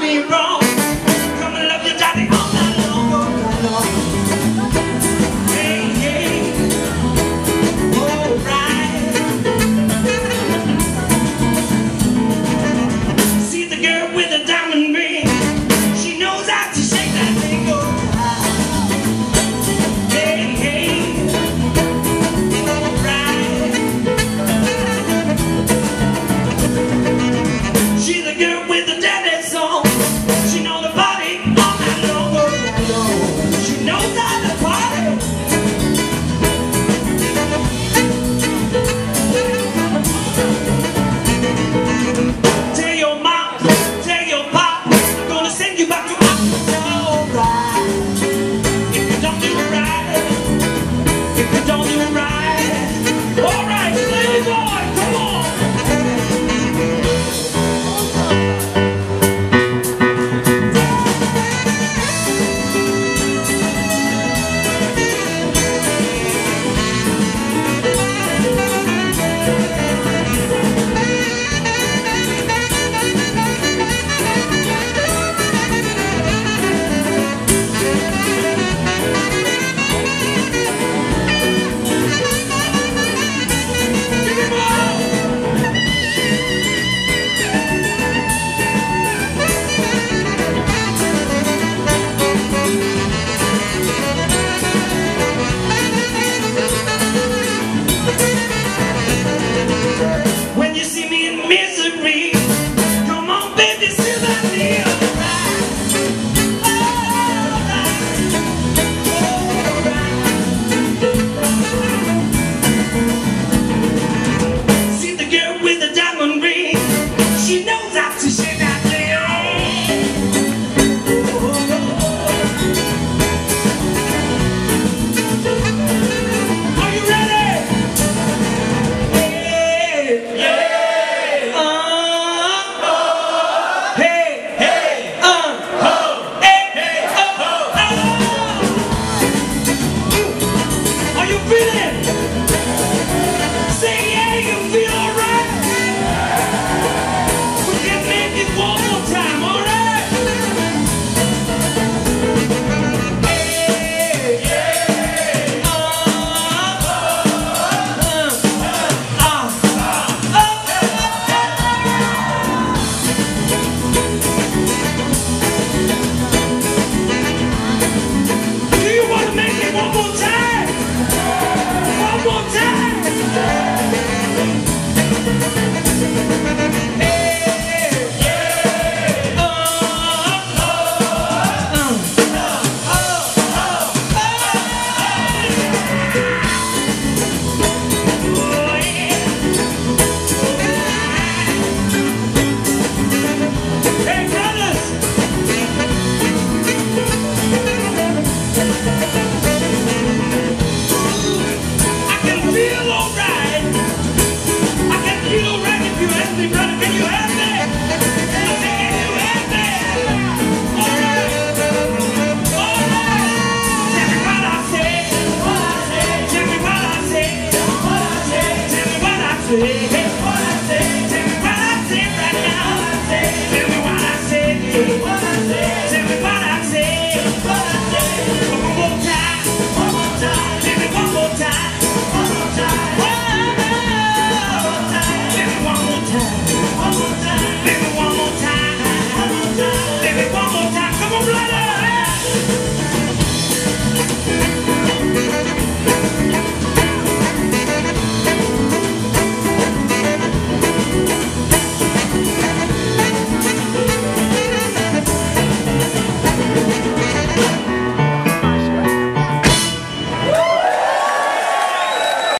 me wrong. por mucha